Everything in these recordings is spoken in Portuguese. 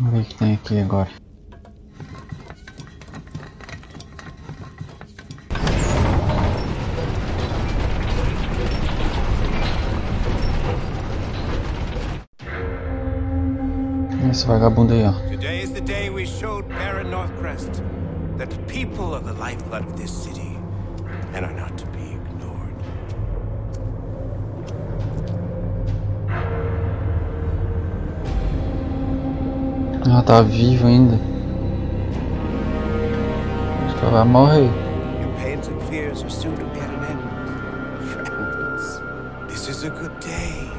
Vamos ver o que tem aqui agora. Esse vagabundo aí, ó. Today is the day we showed Baron Northcrest that people are the lifeblood of this city and are not Ela tá viva ainda. Acho que ela vai morrer. Your pains and fears are soon to be at an end. Friends, this is a good day.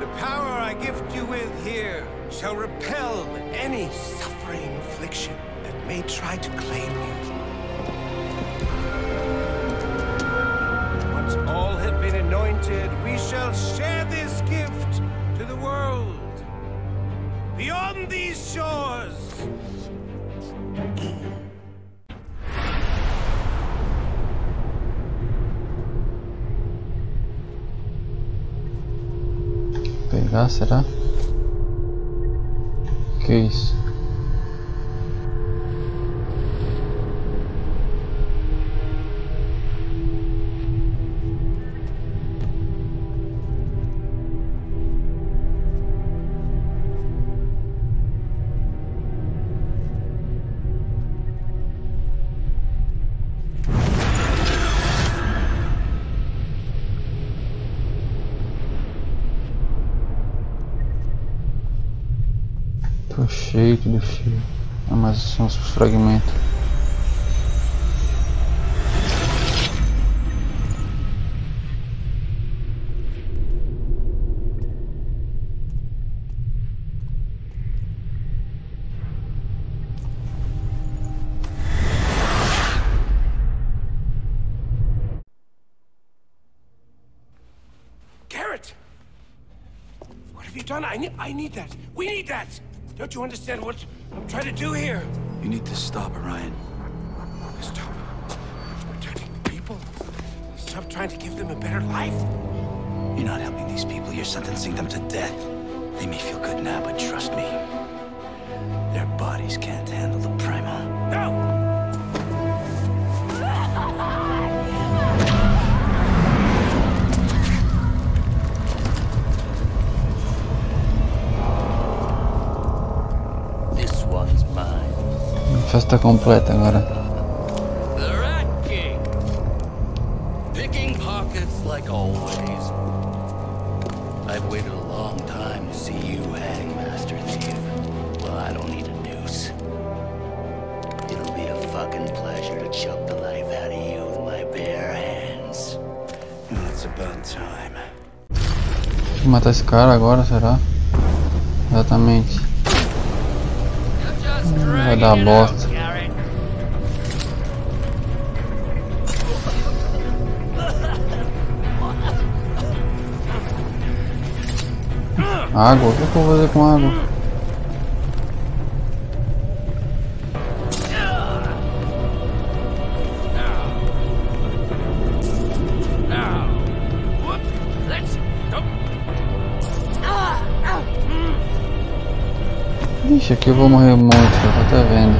The power I gift you with here shall repel any suffering affliction that may try to claim you. Once all have been anointed, we shall share this Beyond these shores, Pegar, será? Que isso? Garrett! What have you done? I need, I need that. We need that. Don't you understand what I'm trying to do here? You need to stop, Orion. Stop protecting people. Stop trying to give them a better life. You're not helping these people, you're sentencing them to death. They may feel good now, but trust me, their bodies can't handle the primal. No! It's about time. Tem que matar esse cara agora, será? Exatamente. Vai dar bosta. Água? O que eu vou fazer com água? Aqui eu vou morrer muito, tô até vendo.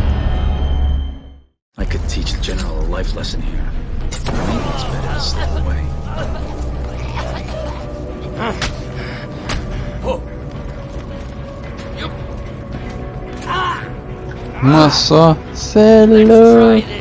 I could teach the general a life lesson here. Maybe it's better to slip away. Uma só. Cê é louco.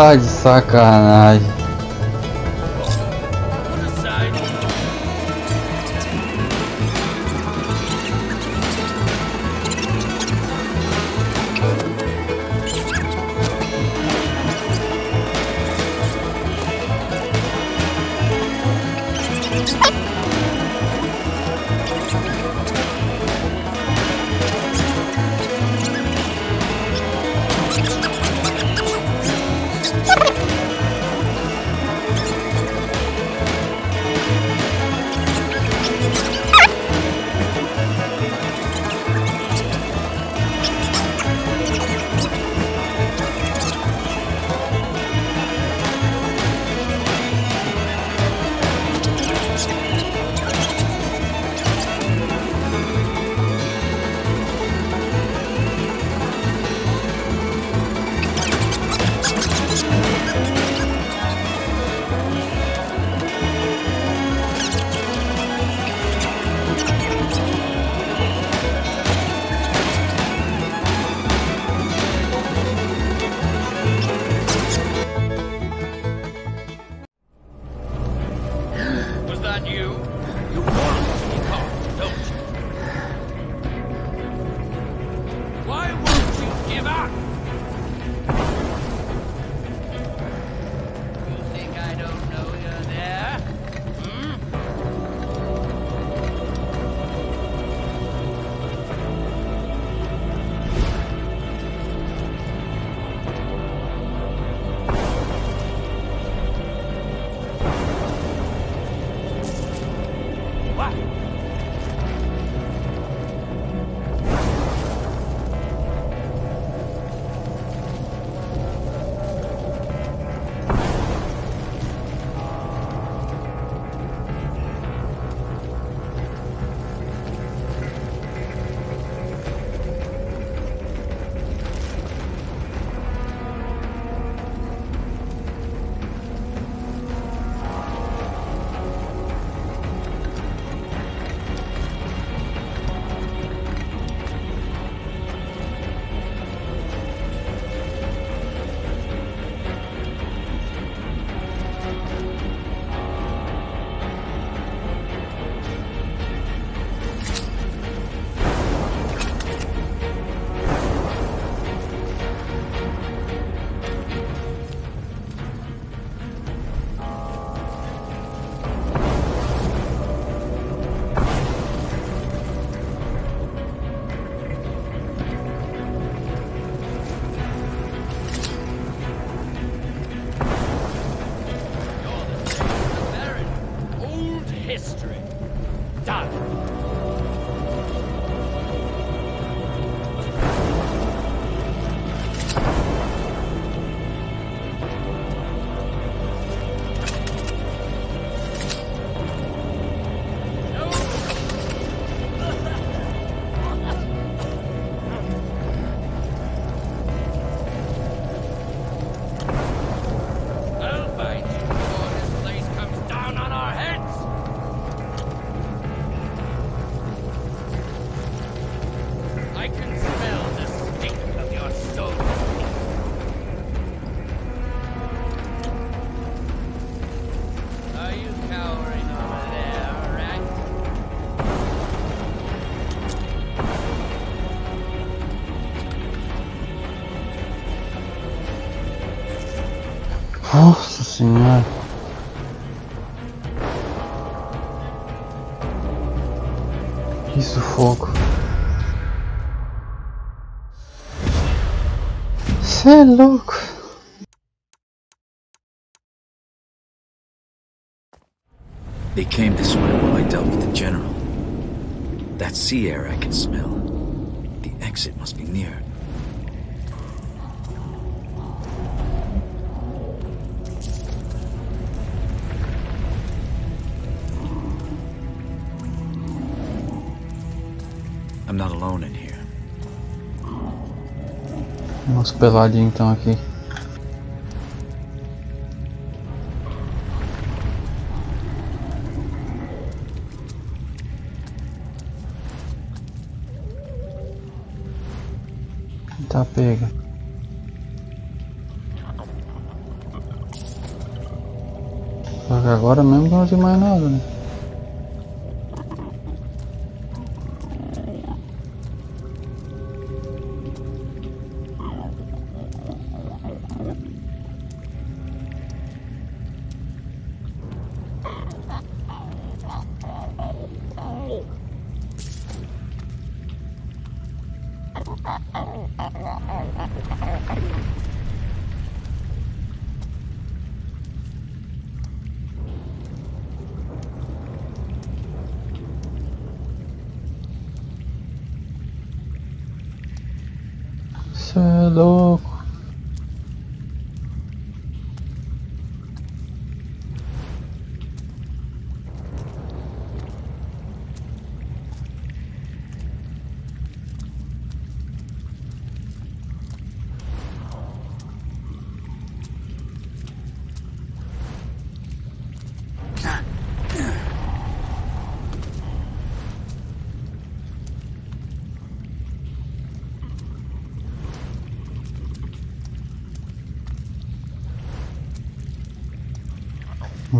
Tá de sacanagem. Nossa senhora. Que sufoco. Cê é louco. They came this way while I dealt with the general. That sea air I can smell. The exit must be near. not alone in here. Nosso peladinho então aqui. Tá pega. Agora mesmo não tem mais nada, né?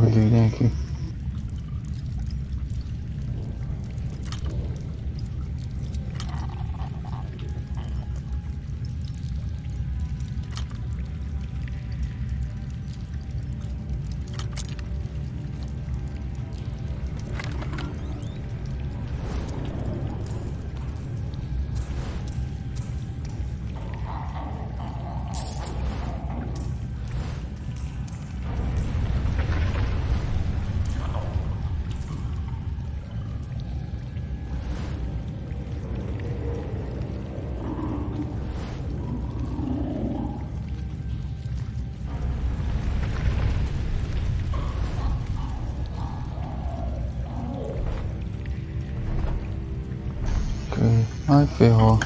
Where'd they you? 最好。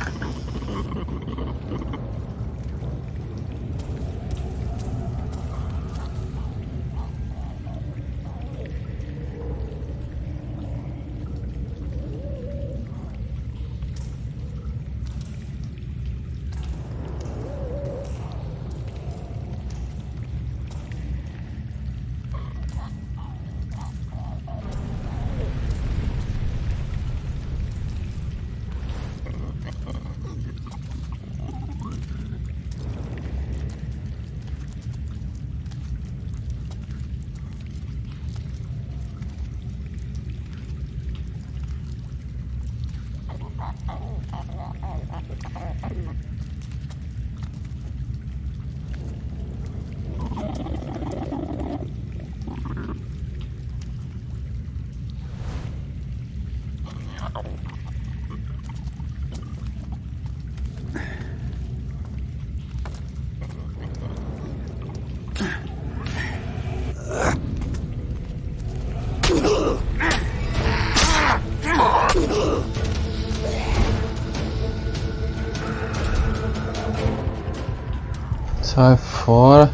Sai fora.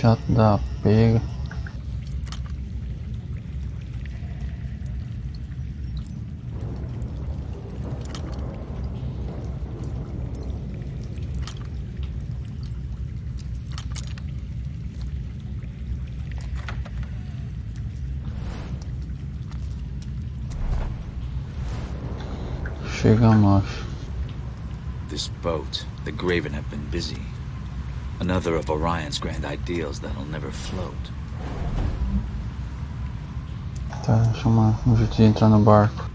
Chato da pega. Chegamos. This boat, the Graven have been busy. Another of Orion's grand ideals that'll never float. Tá, um jeito de entrar no barco.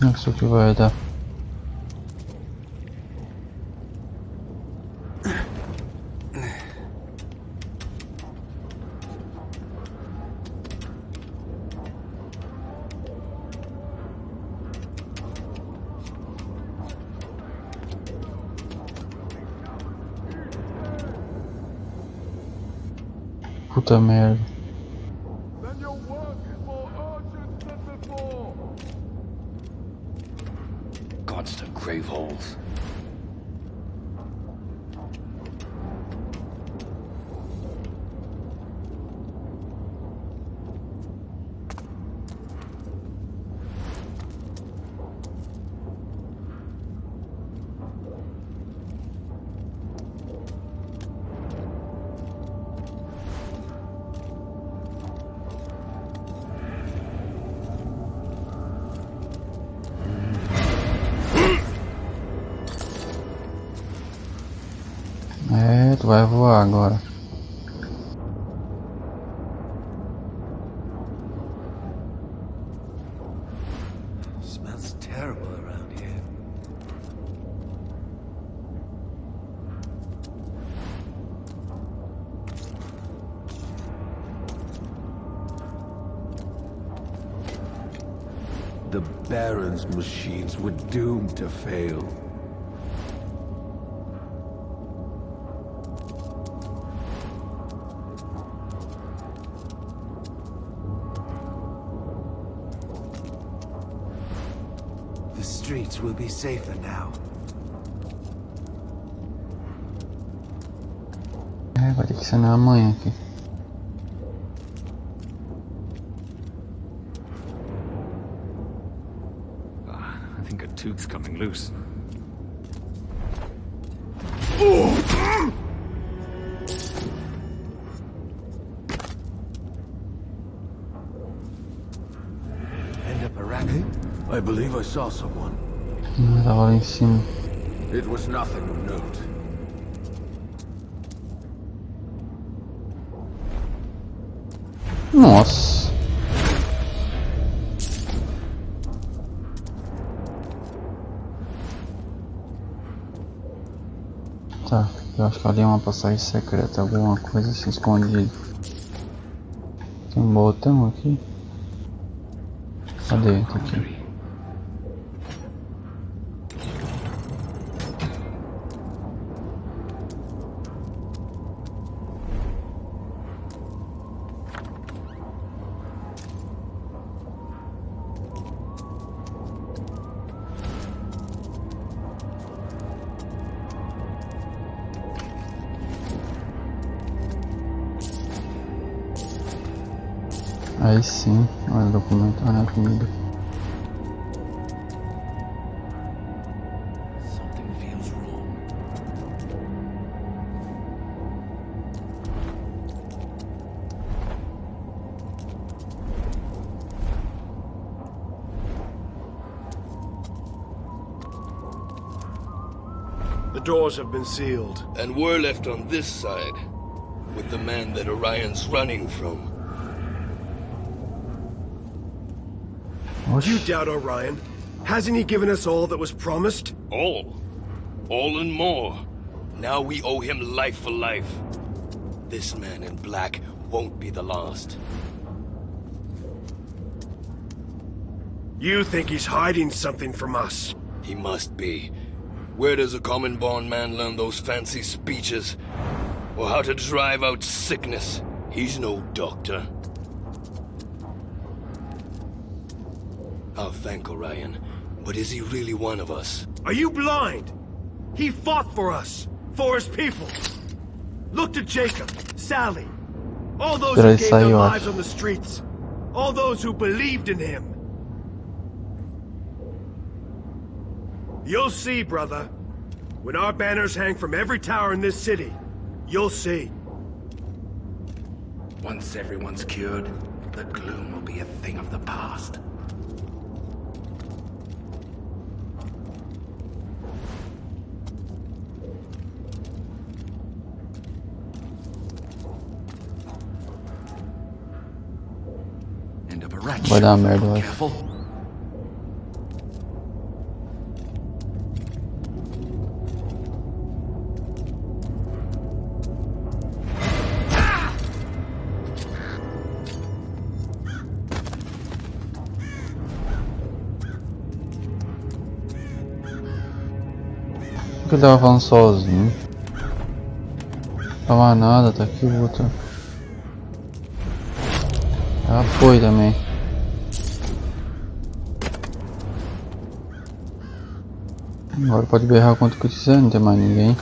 É que vai dar? customer constant grave holes. lá agora. The Baron's machines were doomed to fail. Streets will be safer now. É, vai ter que ser na manhã aqui. I think a tooth's coming loose. End up a racket? I believe I saw someone. Não tava lá em cima. It was nothing of note. Nossa. Tá, eu acho que ali é uma passagem secreta, alguma coisa assim escondida. Tem um botão aqui? Cadê? Tá aqui. Aí sim, olha o documento, olha a comida. Something. The doors have been sealed. And we're left on this side with the man that Orion's running from. You doubt Orion? Hasn't he given us all that was promised? All. All and more. Now we owe him life for life. This man in black won't be the last. You think he's hiding something from us? He must be. Where does a common born man learn those fancy speeches? Or how to drive out sickness? He's no doctor. I'll thank Orion, but is he really one of us? Are you blind? He fought for us, for his people. Look to Jacob, Sally, all those who gave their lives on the streets, all those who believed in him. You'll see, brother. When our banners hang from every tower in this city, you'll see. Once everyone's cured, the gloom will be a thing of the past. Vai dar chute, merda, eu acho. Que ele tava falando sozinho? Tava nada, tá aqui o outro. Ela foi também. Agora pode berrar quanto quiser, não tem mais ninguém.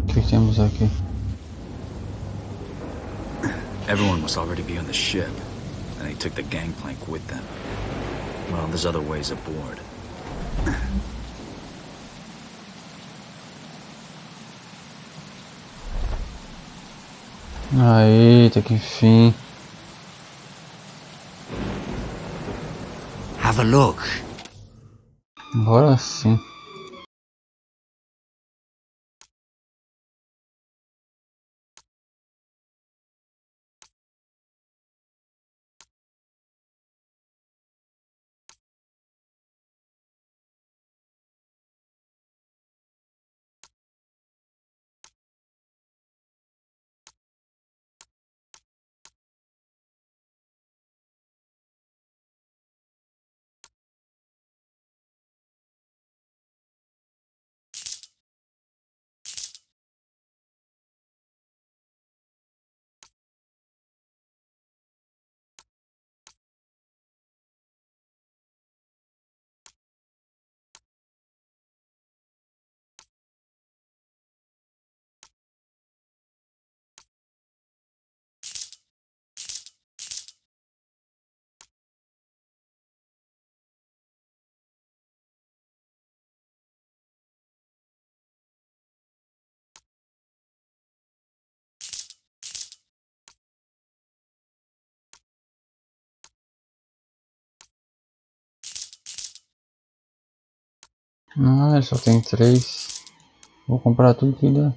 O que temos aqui? Everyone must already be on the ship, and they took the gangplank with them. Well, there's other ways aboard. Eita, que fim. Have a look. Agora sim. Ah, só tem três. Vou comprar tudo que dá.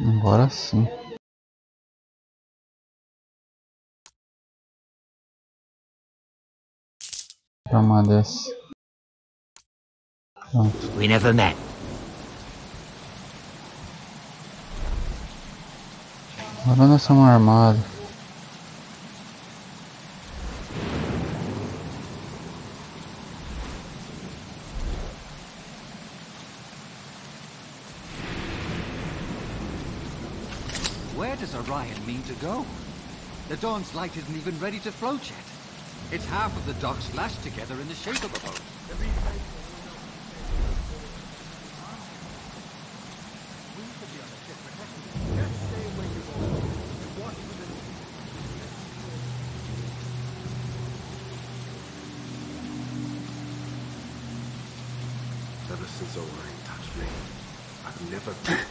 Agora sim. Uma dessa. Pronto. We never met. Agora nós somos armados. Orion mean to go? The Dawn's light isn't even ready to float yet. It's half of the docks lashed together in the shape of a boat. Ever since Orion touched me, I've never felt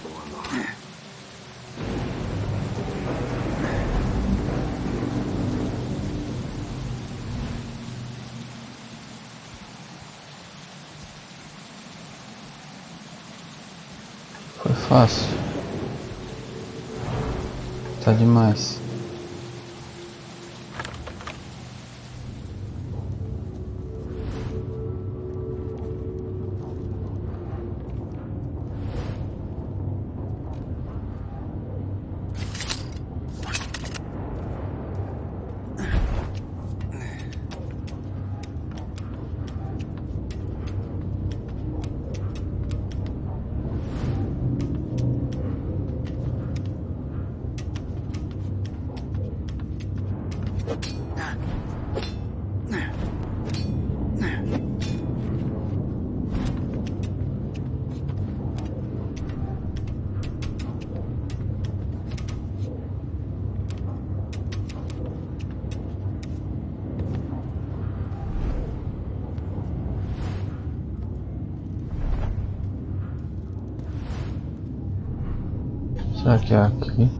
fácil. Tá demais. Aqui?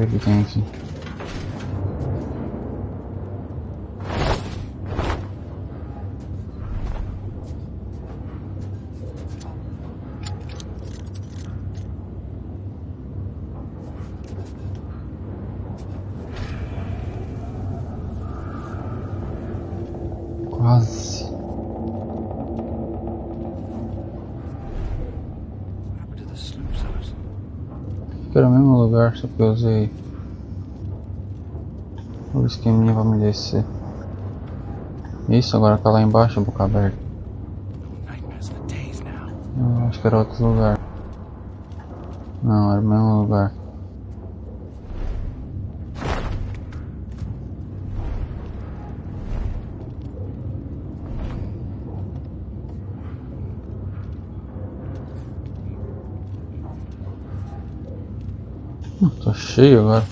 her you, só que eu usei o esqueminha pra me descer. Isso, agora tá lá embaixo, boca aberta. Eu acho que era outro lugar. Não, era o mesmo lugar. 谁赢啊？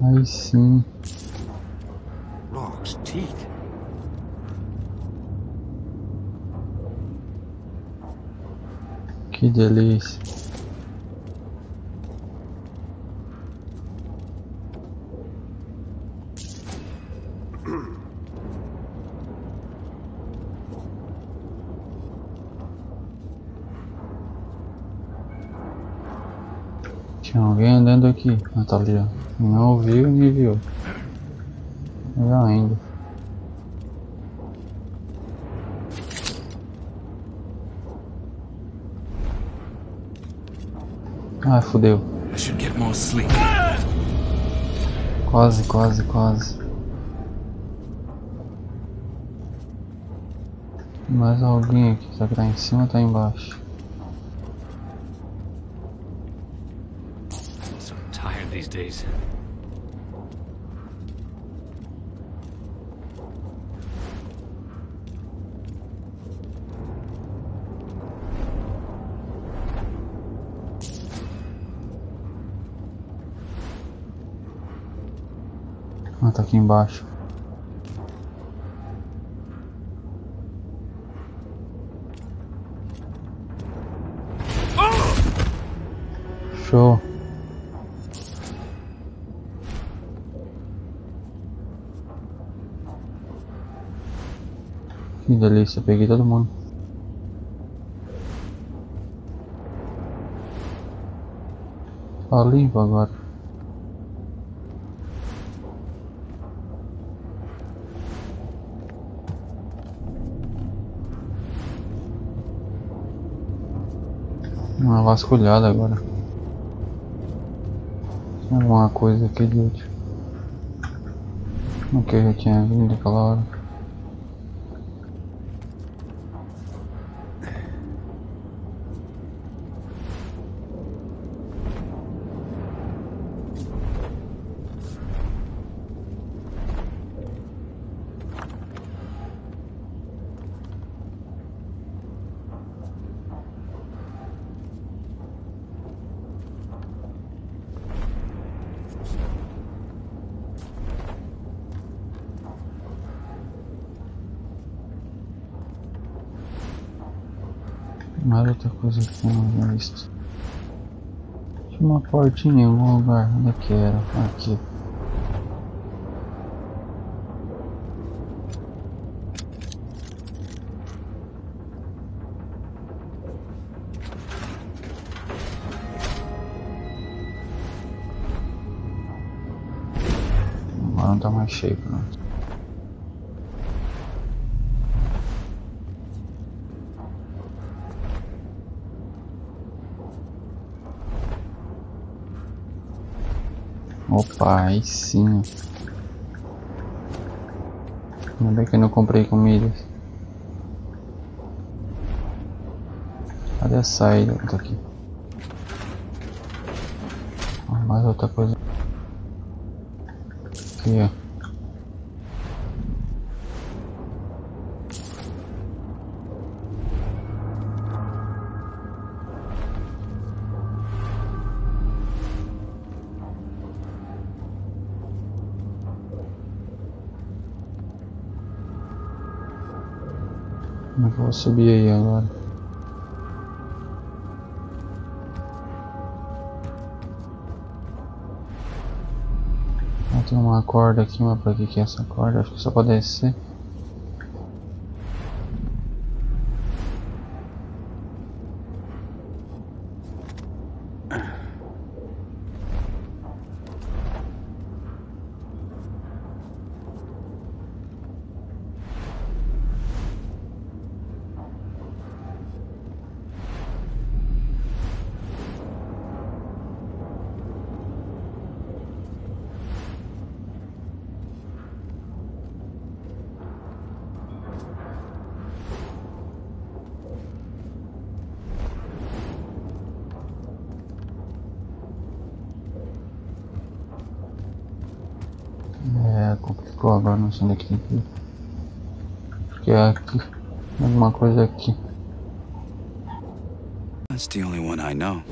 Aí sim. Rocks, teeth. Que delícia. Tinha alguém andando aqui. Ah, tá ali, ó. Não ouviu nem viu. Melhor ainda. Ah, sleep. Quase, quase, quase. Mais alguém aqui, só que tá em cima ou tá embaixo? Days. Ah, tá aqui embaixo. Que delícia, peguei todo mundo. Tá limpo agora. Uma vasculhada agora. Alguma coisa aqui de útil. O que eu já tinha vindo aquela hora. Outra coisa aqui na isso Tinha uma portinha em algum lugar. Onde é que era? Aqui. Agora não tá mais cheio, pronto. Opa, aí sim. Ainda bem que eu não comprei comida. Cadê a saída? Tá aqui. Ah, mais outra coisa. Aqui, ó. Subir aí agora? Ah, tem uma corda aqui, mas pra que que é essa corda? Acho que só pra descer. Complicou agora, não sei onde é que tem que ir. Acho que é aqui. Alguma coisa aqui. That's the only one I know.